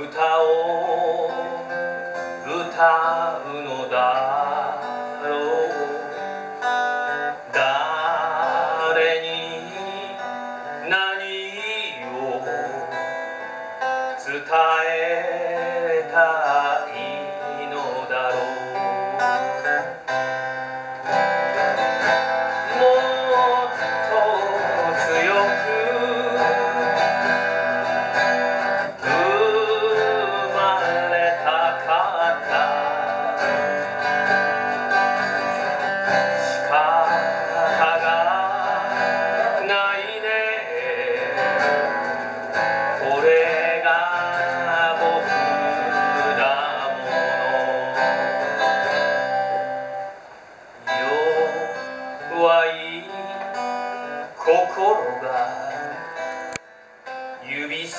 歌を歌う。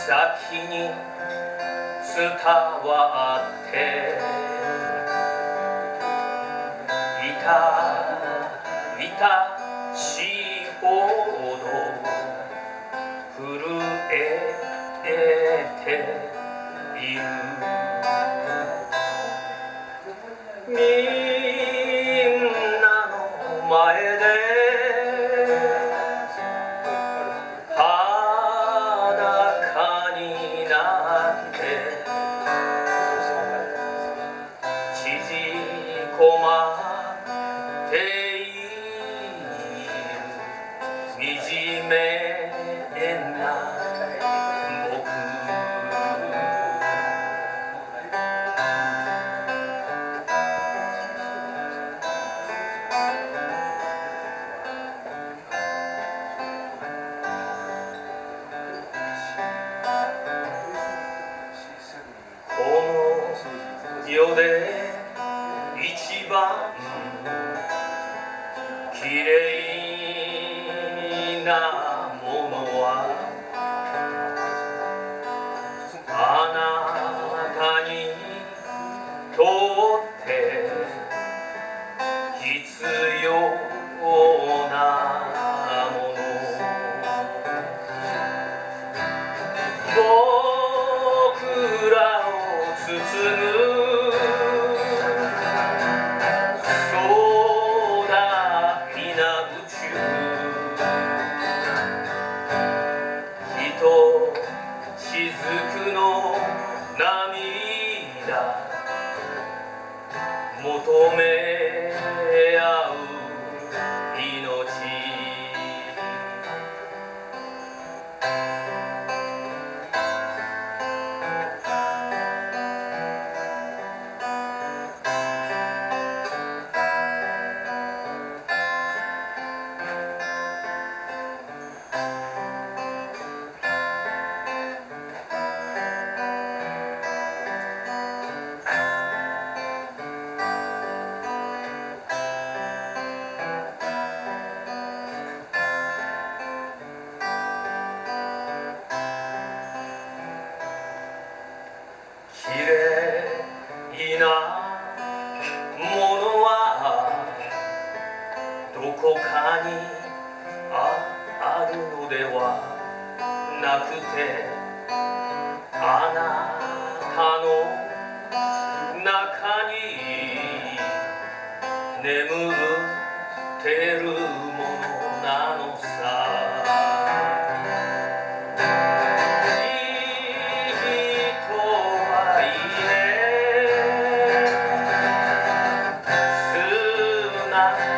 先に伝わっていたいたしほど震えている。困っている惨めな僕。この世で一番綺麗。こかにああるのではなくてあなたの中に眠ってるものなのさ。な